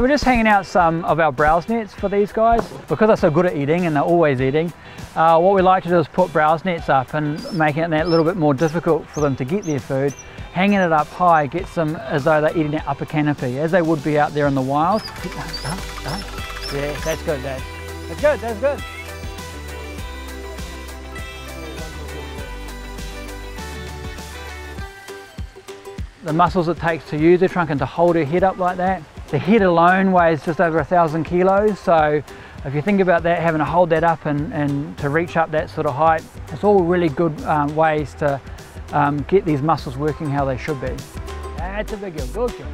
So we're just hanging out some of our browse nets for these guys. Because they're so good at eating and they're always eating, uh, what we like to do is put browse nets up and making it a little bit more difficult for them to get their food. Hanging it up high gets them as though they're eating that upper canopy, as they would be out there in the wild. Yeah, that's good. That's good, that's good. The muscles it takes to use the trunk and to hold her head up like that. The head alone weighs just over a thousand kilos, so if you think about that, having to hold that up and, and to reach up that sort of height, it's all really good um, ways to um, get these muscles working how they should be. That's a big girl, good girl.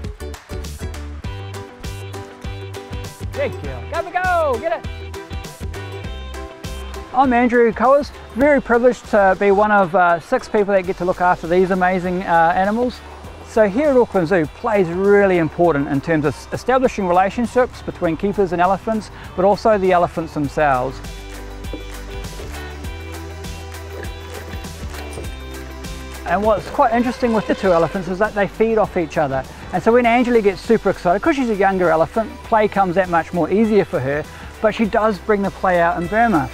Big girl, go, go, get it. I'm Andrew Coers, very privileged to be one of uh, six people that get to look after these amazing uh, animals. So here at Auckland Zoo, play is really important in terms of establishing relationships between keepers and elephants, but also the elephants themselves. And what's quite interesting with the two elephants is that they feed off each other. And so when Anjalee gets super excited, because she's a younger elephant, play comes that much more easier for her, but she does bring the play out in Burma.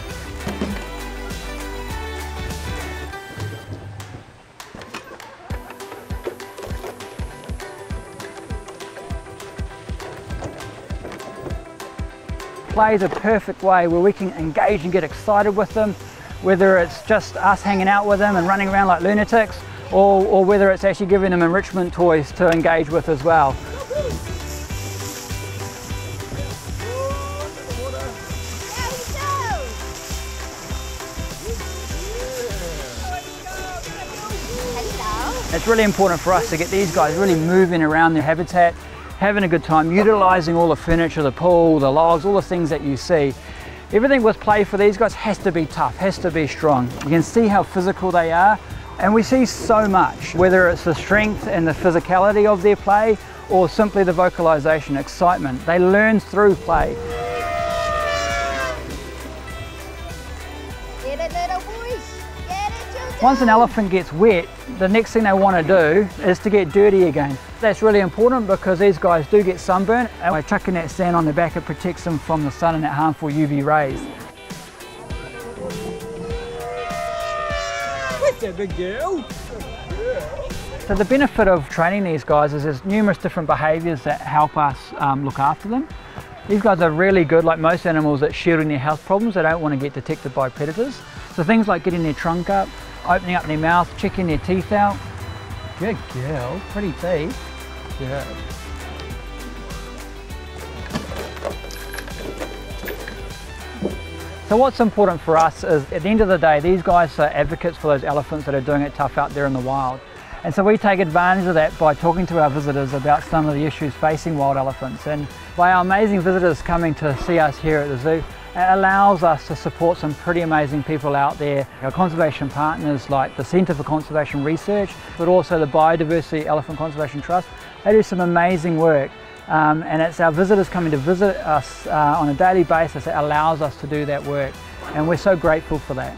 Play is a perfect way where we can engage and get excited with them, whether it's just us hanging out with them and running around like lunatics, or, or whether it's actually giving them enrichment toys to engage with as well. It's really important for us to get these guys really moving around their habitat having a good time, utilising all the furniture, the pool, the logs, all the things that you see. Everything with play for these guys has to be tough, has to be strong. You can see how physical they are, and we see so much, whether it's the strength and the physicality of their play, or simply the vocalization, excitement. They learn through play. Once an elephant gets wet, the next thing they want to do is to get dirty again. That's really important because these guys do get sunburn and by chucking that sand on their back it protects them from the sun and that harmful UV rays. With that big girl. So the benefit of training these guys is there's numerous different behaviours that help us um, look after them. These guys are really good, like most animals, at shielding their health problems. They don't want to get detected by predators. So things like getting their trunk up, opening up their mouth, checking their teeth out. Good girl, pretty teeth. Good. So what's important for us is at the end of the day, these guys are advocates for those elephants that are doing it tough out there in the wild. And so we take advantage of that by talking to our visitors about some of the issues facing wild elephants. And by our amazing visitors coming to see us here at the zoo, it allows us to support some pretty amazing people out there, our conservation partners like the Centre for Conservation Research, but also the Biodiversity Elephant Conservation Trust. They do some amazing work um, and it's our visitors coming to visit us uh, on a daily basis that allows us to do that work and we're so grateful for that.